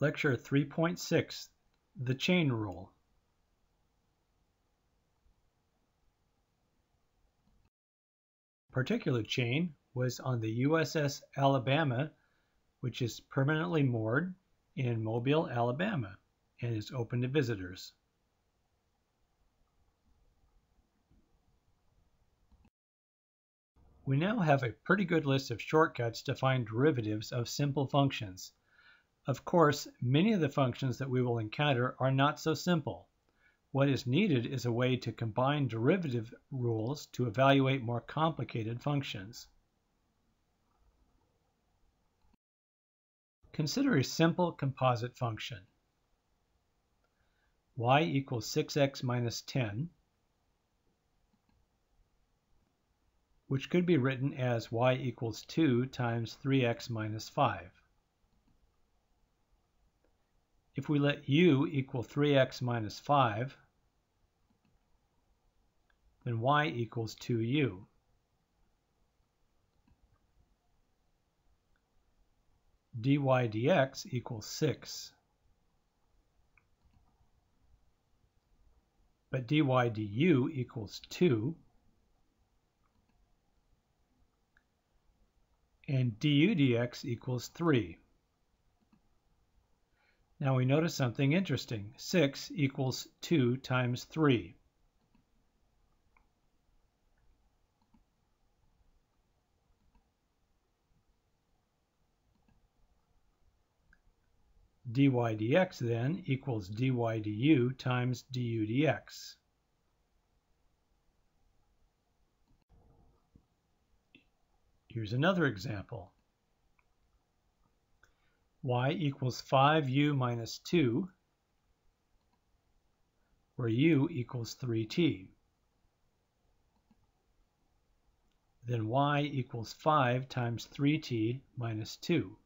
Lecture 3.6 The Chain Rule. Particular chain was on the USS Alabama, which is permanently moored in Mobile, Alabama, and is open to visitors. We now have a pretty good list of shortcuts to find derivatives of simple functions. Of course, many of the functions that we will encounter are not so simple. What is needed is a way to combine derivative rules to evaluate more complicated functions. Consider a simple composite function. y equals 6x minus 10, which could be written as y equals 2 times 3x minus 5. If we let u equal 3x minus 5, then y equals 2u. dy dx equals 6. But dy du equals 2. And du dx equals 3. Now we notice something interesting. 6 equals 2 times 3. dy dx then equals dy du times du dx. Here's another example y equals 5u minus 2, where u equals 3t. Then y equals 5 times 3t minus 2.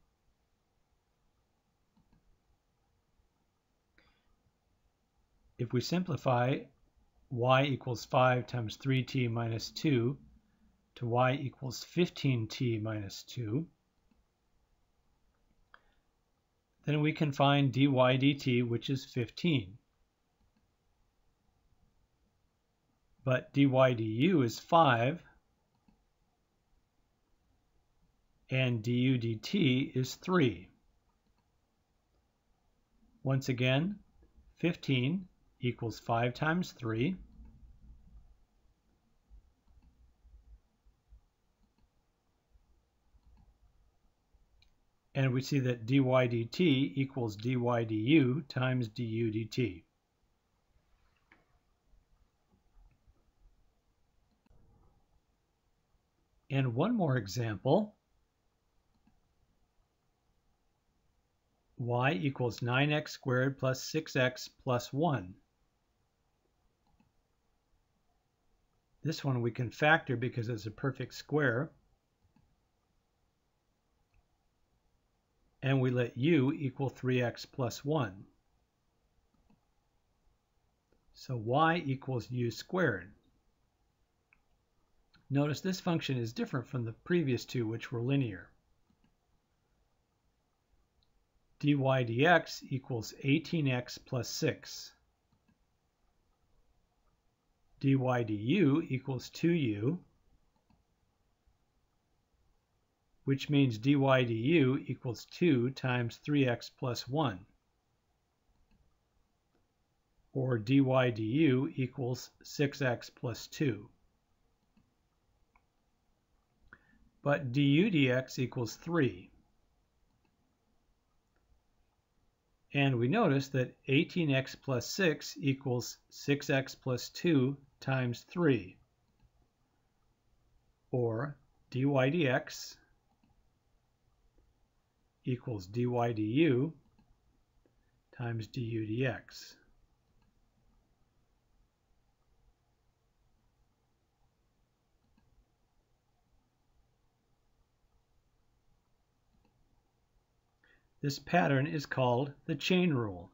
If we simplify y equals 5 times 3t minus 2 to y equals 15t minus 2, then we can find dy dt, which is 15. But dy du is 5, and du dt is 3. Once again, 15 equals 5 times 3. And we see that dy dt equals dy du times du dt. And one more example. y equals 9x squared plus 6x plus 1. This one we can factor because it's a perfect square. And we let u equal 3x plus 1. So y equals u squared. Notice this function is different from the previous two, which were linear. dy dx equals 18x plus 6. dy du equals 2u which means dy du equals 2 times 3x plus 1, or dy du equals 6x plus 2. But du dx equals 3. And we notice that 18x plus 6 equals 6x plus 2 times 3, or dy dx equals dy du times du dx. This pattern is called the chain rule.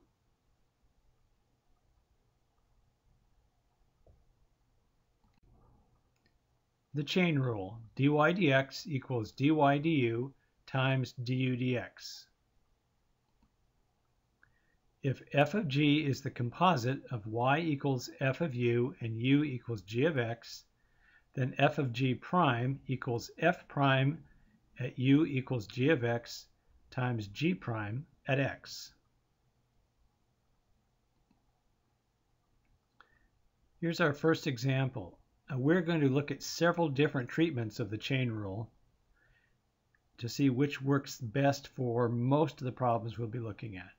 The chain rule, dy dx equals dy du times du dx. If f of g is the composite of y equals f of u and u equals g of x, then f of g prime equals f prime at u equals g of x times g prime at x. Here's our first example. We're going to look at several different treatments of the chain rule to see which works best for most of the problems we'll be looking at.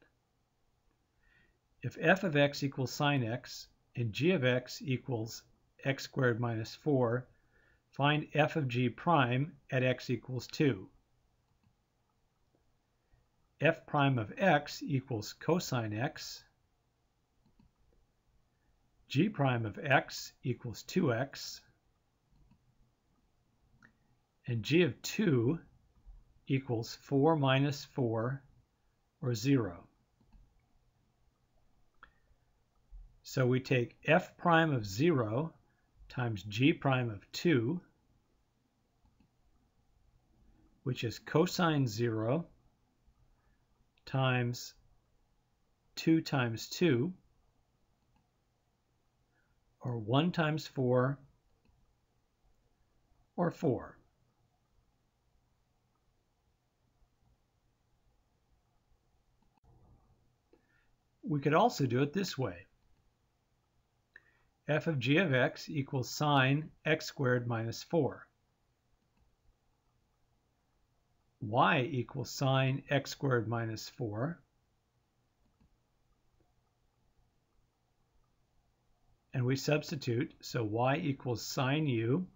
If f of x equals sine x and g of x equals x squared minus 4, find f of g prime at x equals 2. f prime of x equals cosine x. g prime of x equals 2x. And g of 2 equals 4 minus 4, or 0. So we take f prime of 0 times g prime of 2 which is cosine 0 times 2 times 2, or 1 times 4, or 4. We could also do it this way. f of g of x equals sine x squared minus 4. y equals sine x squared minus 4. And we substitute, so y equals sine u,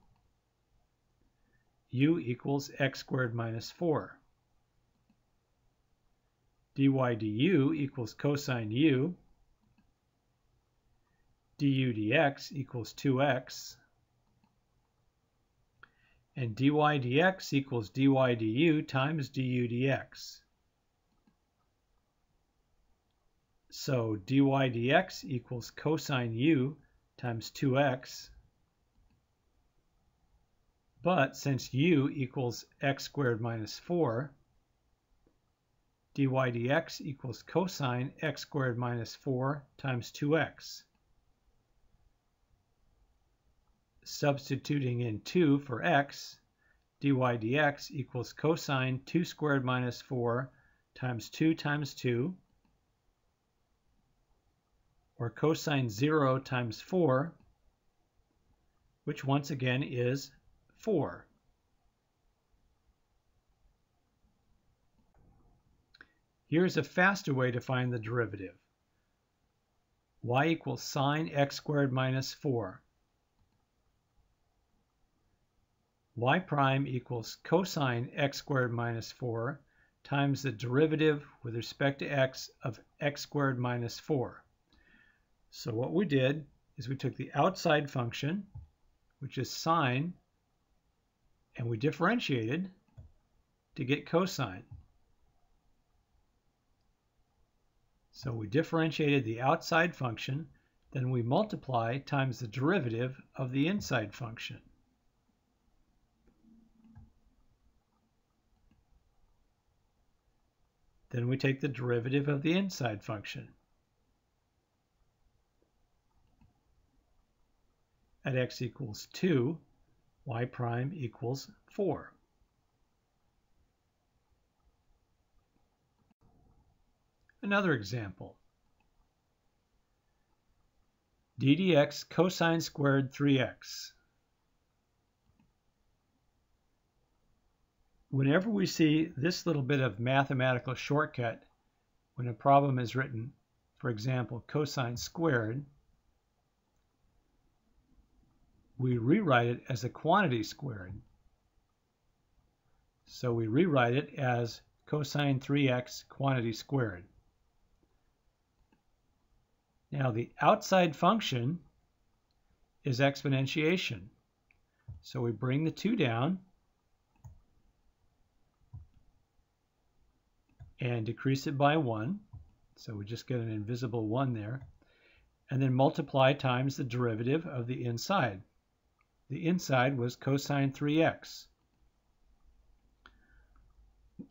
u equals x squared minus 4. Dy du equals cosine u, du dx equals 2x, and dy dx equals dy du times du dx. So dy dx equals cosine u times 2x. But since u equals x squared minus 4, dy dx equals cosine x squared minus 4 times 2x. substituting in 2 for x, dy dx equals cosine 2 squared minus 4 times 2 times 2, or cosine 0 times 4, which once again is 4. Here's a faster way to find the derivative. y equals sine x squared minus 4. y prime equals cosine x squared minus 4 times the derivative with respect to x of x squared minus 4. So what we did is we took the outside function, which is sine, and we differentiated to get cosine. So we differentiated the outside function, then we multiply times the derivative of the inside function. Then we take the derivative of the inside function. At x equals 2, y prime equals 4. Another example. d dx cosine squared 3x. Whenever we see this little bit of mathematical shortcut, when a problem is written, for example, cosine squared, we rewrite it as a quantity squared. So we rewrite it as cosine 3x quantity squared. Now the outside function is exponentiation. So we bring the 2 down and decrease it by 1. So we just get an invisible 1 there. And then multiply times the derivative of the inside. The inside was cosine 3x.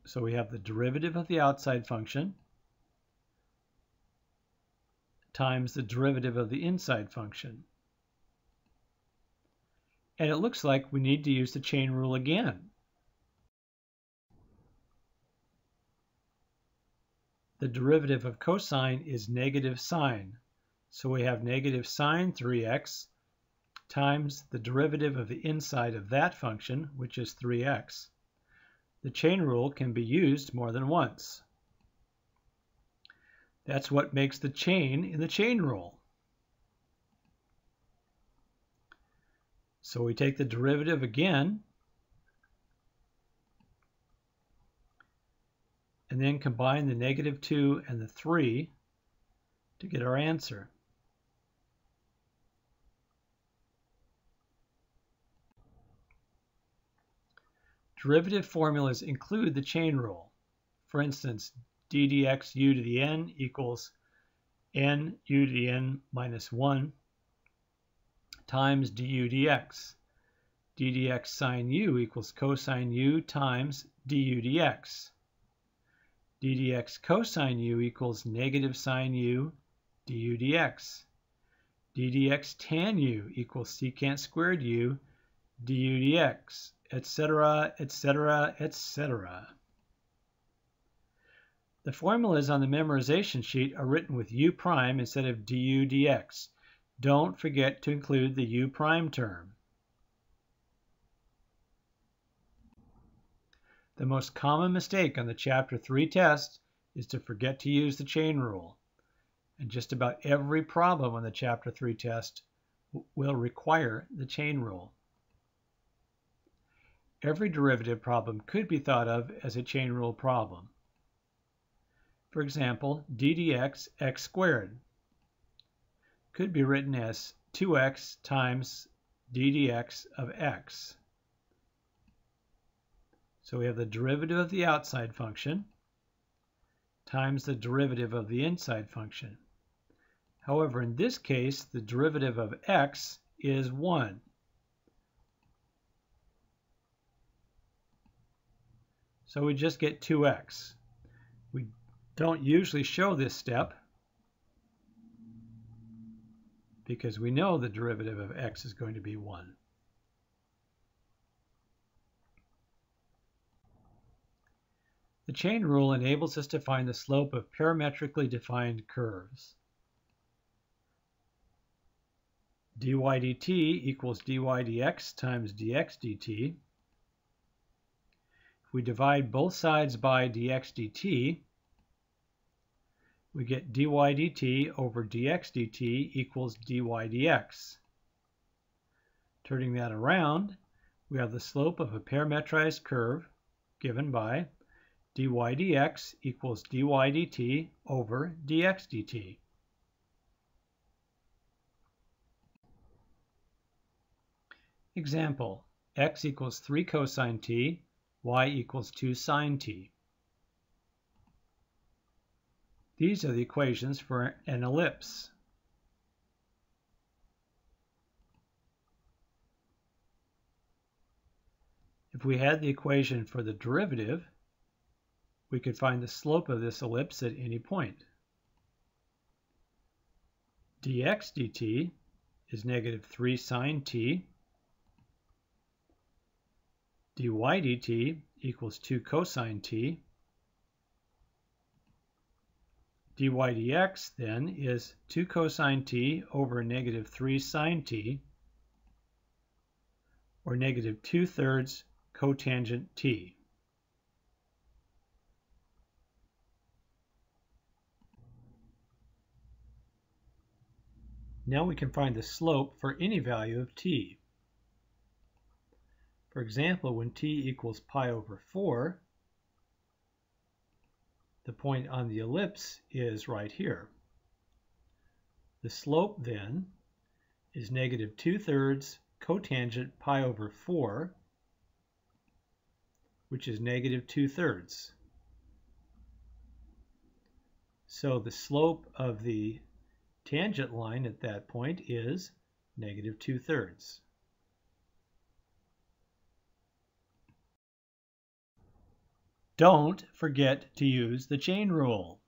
So we have the derivative of the outside function times the derivative of the inside function. And it looks like we need to use the chain rule again. The derivative of cosine is negative sine. So we have negative sine 3x times the derivative of the inside of that function, which is 3x. The chain rule can be used more than once. That's what makes the chain in the chain rule. So we take the derivative again, and then combine the negative 2 and the 3 to get our answer. Derivative formulas include the chain rule. For instance, d u to the n equals n u to the n minus 1 times du dx. d sine u equals cosine u times du dx. d cosine u equals negative sine u du dx. d tan u equals secant squared u du dx etc., etc., etc. The formulas on the memorization sheet are written with u prime instead of du dx. Don't forget to include the u prime term. The most common mistake on the Chapter 3 test is to forget to use the chain rule. And just about every problem on the Chapter 3 test will require the chain rule. Every derivative problem could be thought of as a chain rule problem. For example, d dx x squared could be written as 2x times d dx of x. So we have the derivative of the outside function times the derivative of the inside function. However, in this case, the derivative of x is 1. So we just get 2x. Don't usually show this step because we know the derivative of x is going to be 1. The chain rule enables us to find the slope of parametrically defined curves. dy dt equals dy dx times dx dt If we divide both sides by dx dt, we get dy dt over dx dt equals dy dx. Turning that around, we have the slope of a parametrized curve given by dy dx equals dy dt over dx dt. Example, x equals 3 cosine t y equals 2 sine t. These are the equations for an ellipse. If we had the equation for the derivative, we could find the slope of this ellipse at any point. dx dt is negative 3 sine t dy dt equals 2 cosine t. dy dx then is 2 cosine t over negative 3 sine t, or negative 2 thirds cotangent t. Now we can find the slope for any value of t. For example, when t equals pi over 4, the point on the ellipse is right here. The slope then is negative 2 thirds cotangent pi over 4, which is negative 2 thirds. So the slope of the tangent line at that point is negative 2 thirds. Don't forget to use the chain rule.